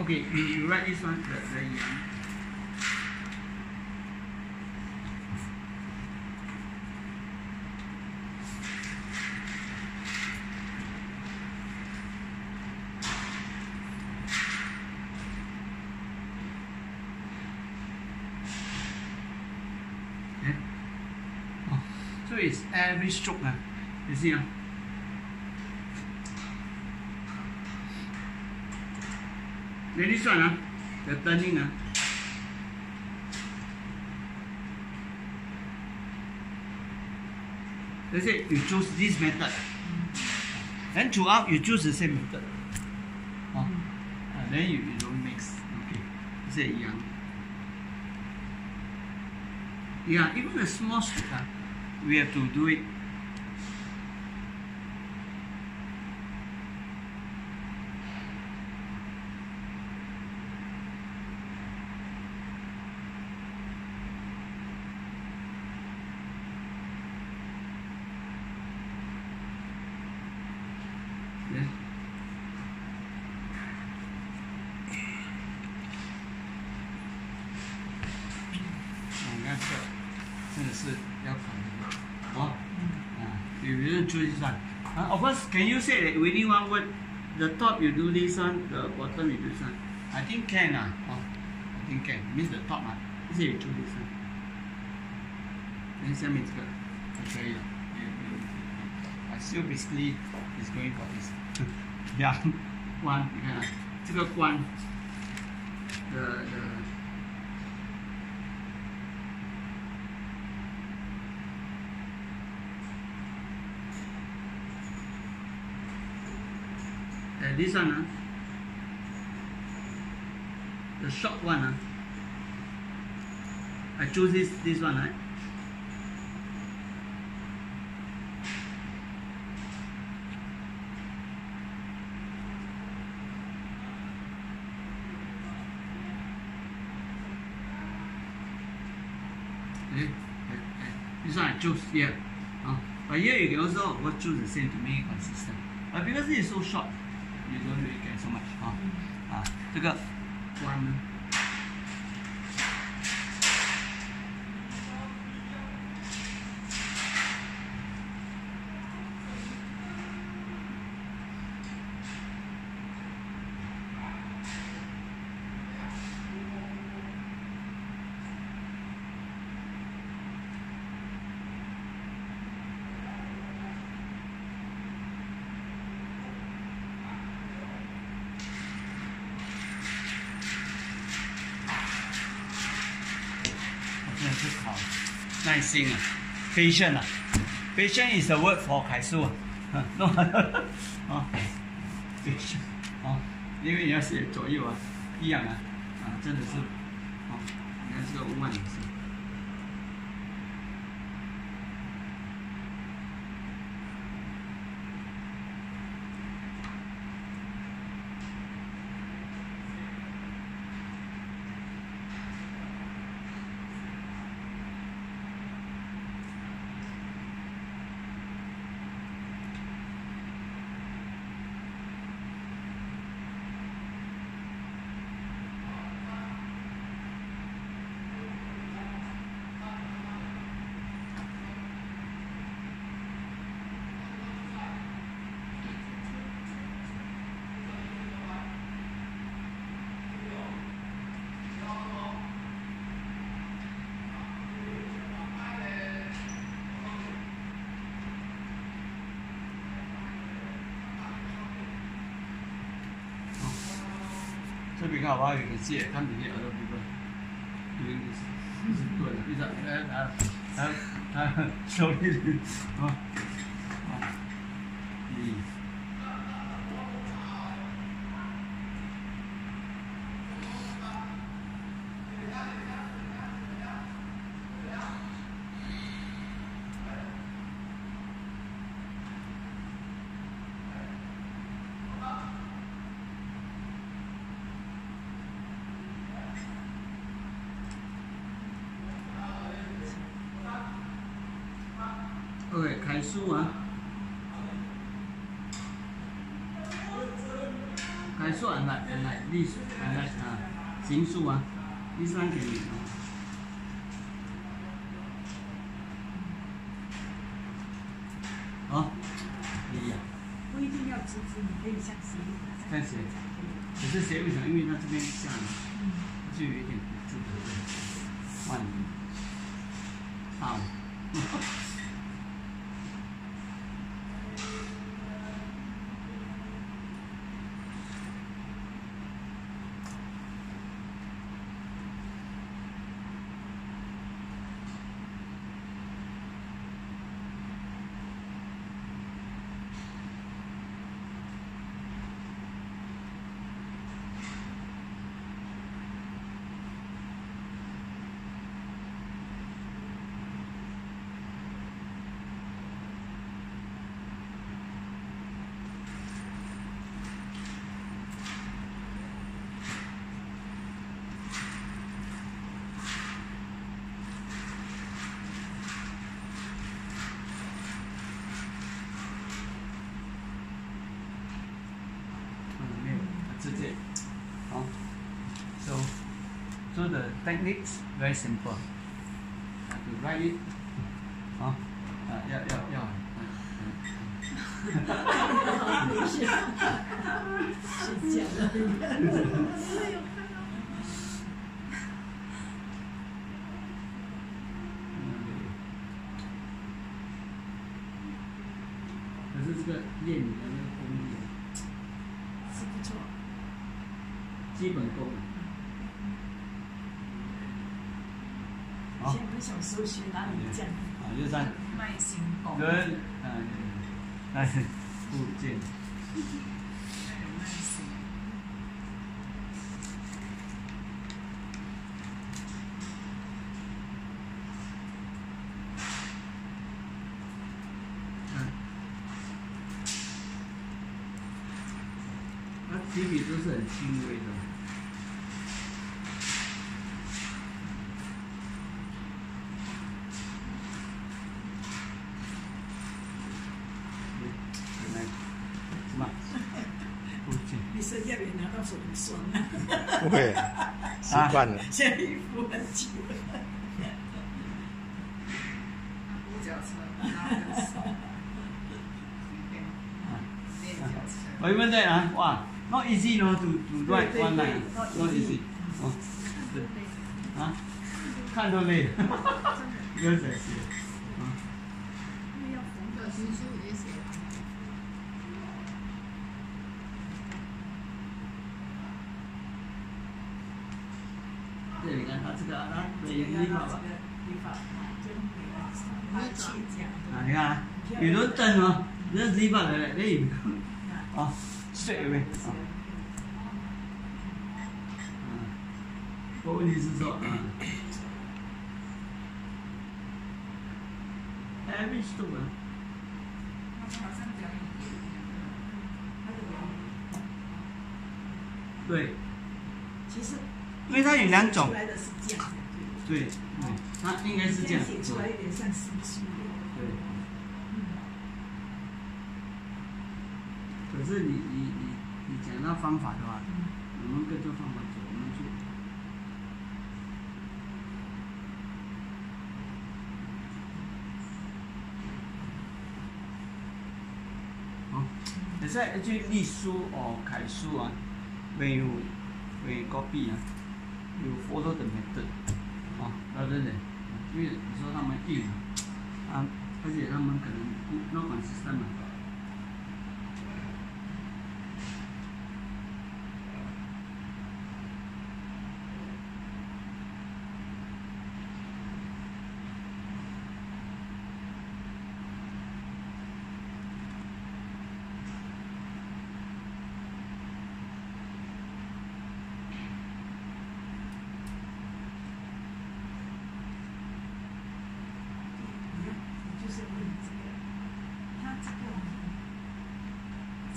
Okay, you, you write this one, the, the yang. So it's every stroke, ah. you see, ah. Then this one, huh? the turning. That's it, you choose this method. Then throughout, you choose the same method. Huh? Ah, then you, you don't mix. Okay. is it, yeah. Yeah, even a small stick, we have to do it 啊，有人注意算。啊，of course, can you say that within one word, the top you do this one, the bottom you do this one? I think can ah. Oh, I think can. Means the top 啊，就是 you do this one. 那下面这个就可以了。没有没有。I still basically is going for this. 呀，关，你看啊，这个关的的。Uh, this one, uh, the short one, uh, I choose this this one, right? Eh, eh, eh, This one I choose here. Uh, but here you can also choose the same to make it consistent. But because it is so short, 可以改成买啊，啊这个。耐心啊，patient 啊，patient is a word for 楷书啊，啊，弄啊，patient 啊，因为你要写左右啊，一样啊，啊，真的是，啊，你看这个万也是。你看我还有个姐看姐姐耳朵不会一直一直蹲地哎哎哎哎手里的啊，OK，楷书啊，楷书数啊，来来历数啊来啊，行书啊，第三给你啊。好，可以啊。不一定要直直，你可以向斜一点。看斜，可是斜为什么？因为它这边下就有一点这个万大五。嗯，没有，直接，好，so so the techniques very simple. Uh, to write it，好，啊要要要，睡觉了。可是这个练你的那个功力啊，是不错。基本功。好，以前我们小时候学哪里这样？啊就这样。耐心功，跟嗯，耐心。嗯，它起笔都是很轻微的。嗯，来，什么？附件。你剩下没拿到手很酸啊，不会，习惯了。先一副很久了。五车，哈哈哈哈哈。我问对啊，哇，Not easy 呢，拄拄在弯来，Not easy，啊，看都累，哈哈哈哈哈，有在学。有人等哦，人家语法来了，哎，啊，straight away，啊，嗯，我问题是说，嗯。他的对，其实因为它有两种。对，对，它应该是这样，写出来有点像一样。对。可是你你你你讲那方法的话，我们跟着方法走，我们去。哦，你说一句隶书哦，楷书啊，没有没有高壁啊，有佛陀的面对，啊，那对的，因为你说他们硬啊，啊，而且他们可能，那款是三百。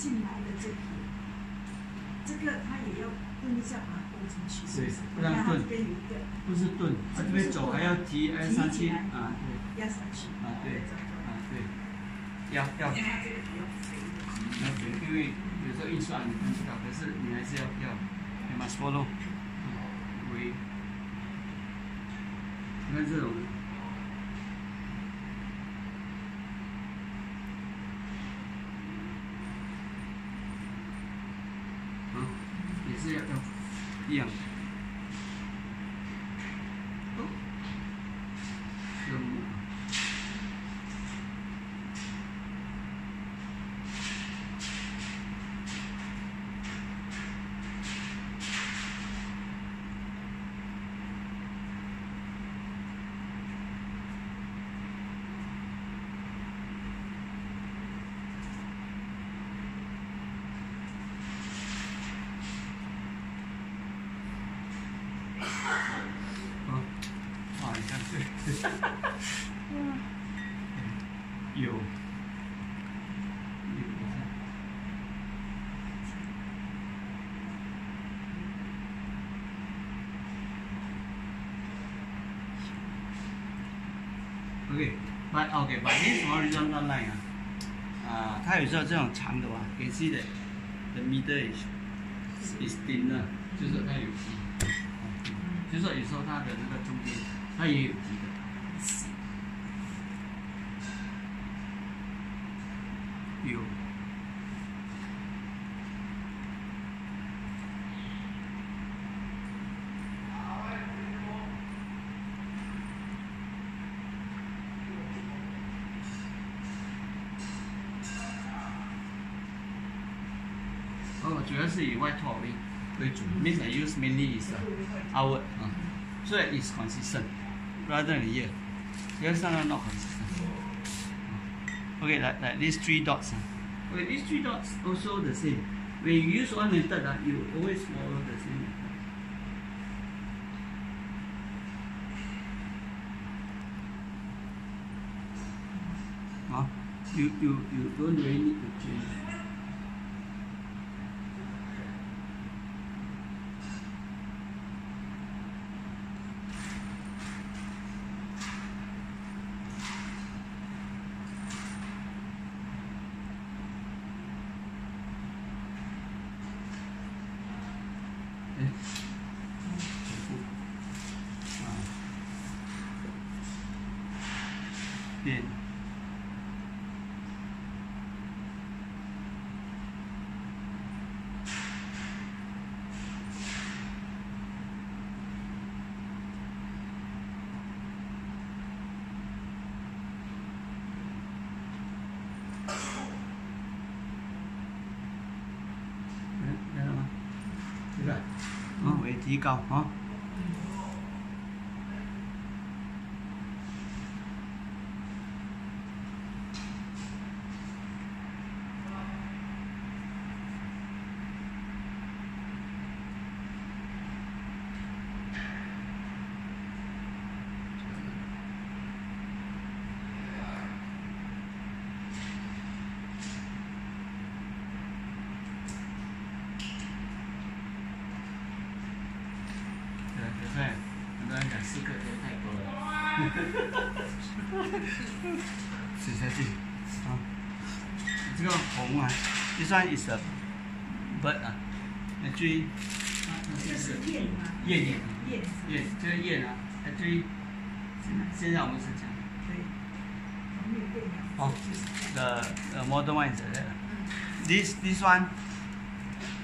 进来的这批，这个他也要炖一下把它勾进去，是不是？对不然炖你看它这边有一个不是钝，它这边走还要提哎上去提起来啊，对压上去，啊对。这样啊对，要要。因为它这个比较肥的，了解，因为有时候印刷你不知道，可是你还是要要，you must follow。为，你看这种，OK, but this horizontal line 啊，啊，它有时候这种长的话，can see that the middle is is thinner，就是它有低，就是说有时候它的那个中间它也有低 为为主，means I use mainly is uh, outward 啊、so that is consistent rather than here. Because sometimes not consistent. Okay, like, like these three dots. Uh. Okay, these three dots also the same. When you use one method, uh, you always follow the same method. Huh? You, you, you don't really need to change. 提高啊。对，对不对？很多人讲四个都太多了。写下去，啊，这个红啊，this is a bird 啊，那注意，这是燕吗？燕燕，燕燕，这个燕啊，那注意，现在我们是讲，好、哦、，the、uh, modern one is that，this this one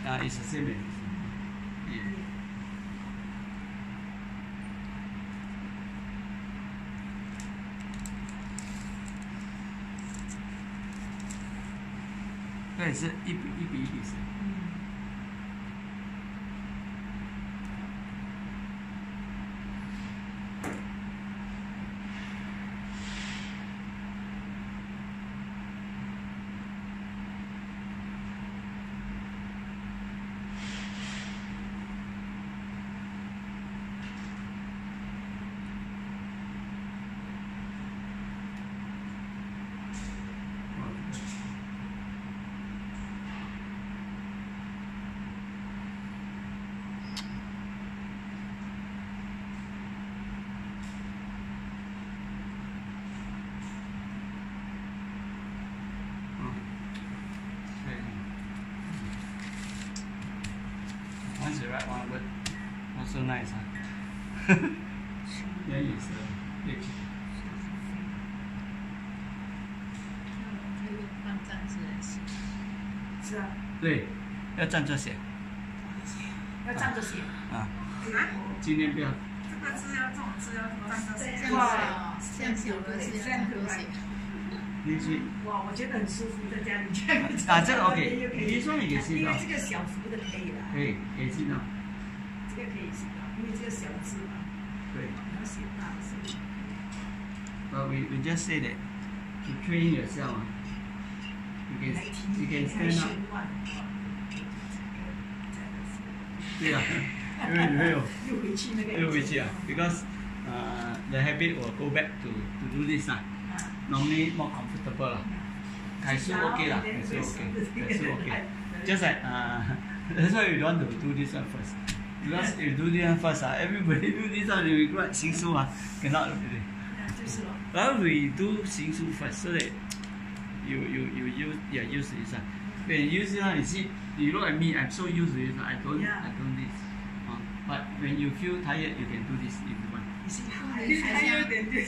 uh, is the same as yeah. 这也是一笔一笔一笔写。嗯 write one word. Also nice, huh? then is uh, big. 可以放暂时来写。是啊，对，要站着写要站着写。啊，这个我今天不要。这个字要这种字要站着写。哇这样子哦，这样小的字要站着写。哇，我觉得很舒服，在家里这样。啊这个 OK 可以你说你给因为这个小幅的可以了，可以可以进到，这个可以写到，因为这个小字嘛，对。你要写大字。But we, we just say that to train yourself, ah, you can you can stand up. 对啊，因为你会有又回去那个。又回去啊，because uh, the habit will go back to to do this 啊。啊 Normally more comfortable 啦，凯叔 OK 啦，凯叔 OK，凯叔 OK。Just like uh, that's why you don't want to do this one first. Because if you do this one first, ah, everybody do this one, you regret 行书啊，cannot really. 就是咯。 Well, we do 行书 first so that you you you use you're used to this one. When you use this one, you see, you look at me, I'm so used to this one. I don't Yeah. I don't this. Uh, but when you feel tired, you can do this if you want. 你是还还有点点。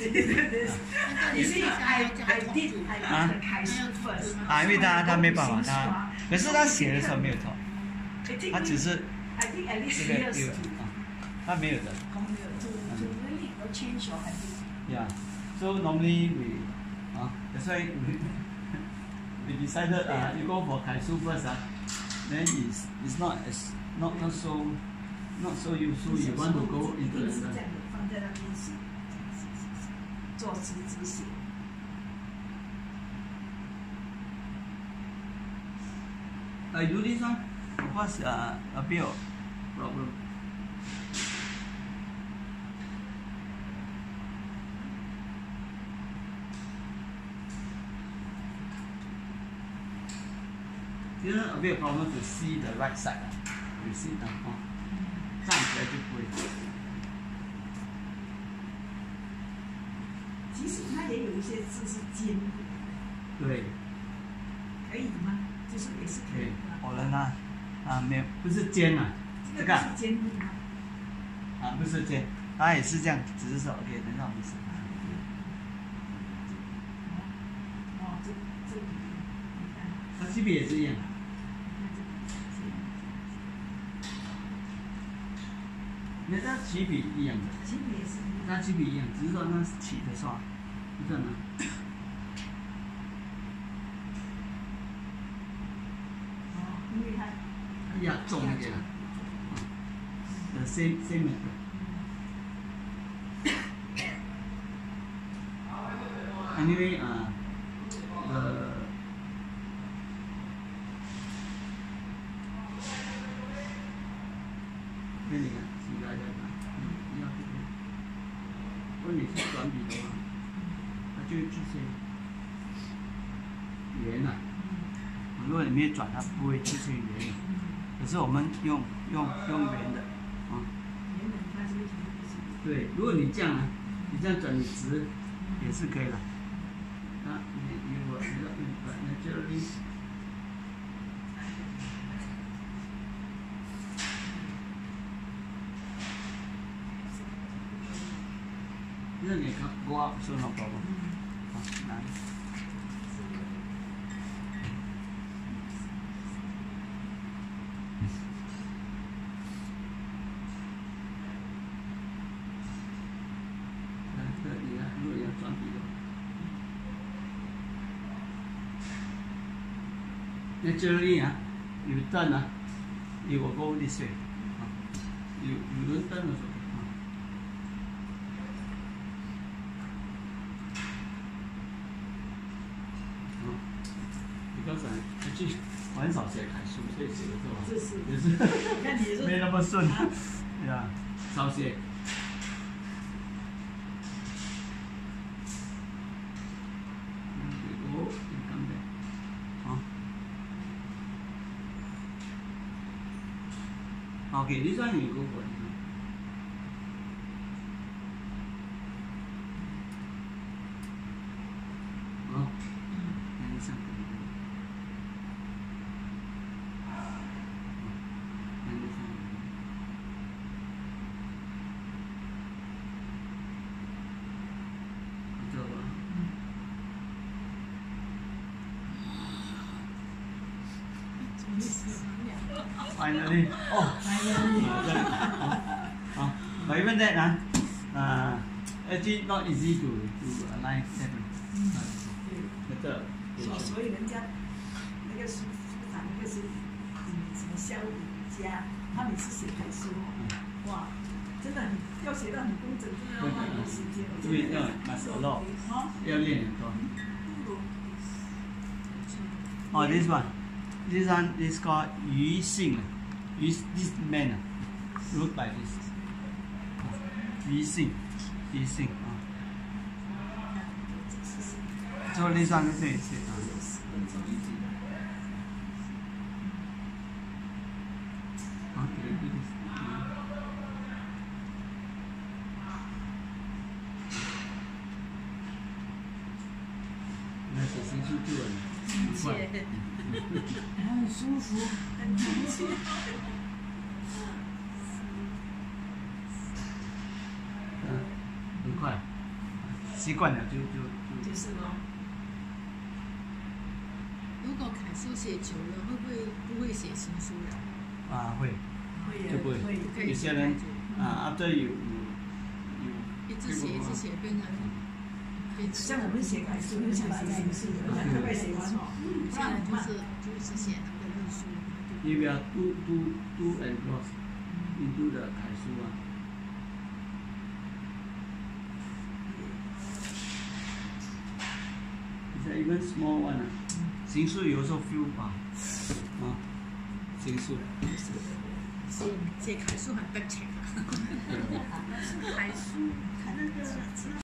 那你是 I I did I 啊 did 开始 first 啊，因为他他没办法，他可是他写的时候没有错，他只是这个有啊，他没有的。Yeah, So normally we, uh, that's why we, we decided uh, you go for Kaisu first uh, then it's, it's not as not, not so not so useful you want to go into the 这样的，放在那边写，做实质写。 I do this one of course uh, a bit of problem You know, a bit of problem to see the right side. ah. You see 的 一些字是尖的，对可以吗？就是也是可以对的。，我人啊啊没有，不是尖啊，这个不是尖的吗？啊不是尖，它也是这样，只是说 OK，等一下我们试。哦，这这里你看，它这边也是一样，你看这个这样你看它起笔一样的。起笔也是一样。它起笔一样，只是说那是起的时候，你看呢？哦，因为压重一点了。The same same method. Anyway, uh, the 那你看，起来的看，嗯，你要这个。如果你是转笔的话，它就这些圆呐、如果你没有转，它不会出现圆的。可是我们用用用圆的，啊，对，如果你这样啊，你这样转直也是可以的。啊，你你我你要你把那这里，那你看 go up so no problem。好，难。来，这里啊，如果要转笔的话。这里啊，有站段啊，有个高温的水啊，有有轮灯的时候啊。嗯，比较像，而且很少见开修这个车吧，是没那么顺，对啊，少些。给的算你们工 Finally，哦，Finally，好，这边得拿啊，哎，你 not easy，读读读，读，嗯，那个，所所以人家那个书出版那个是，什么肖永嘉，是写书哦，哇，真的，要写到很工整，就要花很多时间，对，要，慢手落，啊，要练，哦，this。This one is called Yu Xing. Yu, this man look like this. Yu Xing. Yu Xing. Uh. So this one is it. Uh. 很舒服，很亲切。嗯，很快，习惯了就就就。就是咯，如果楷书写久了，会不会不会写情书了？啊会，会就不会。会有些人啊，after you you 一直写一直写，变成像我们写楷书，很写行书，特别喜欢哈。现在就是就是写那个隶书。你不要 do do 个印度的楷书啊。Is even small one 啊？形式有时候 feel 吧，啊，形式。写写楷书很悲钱啊。楷书，那个。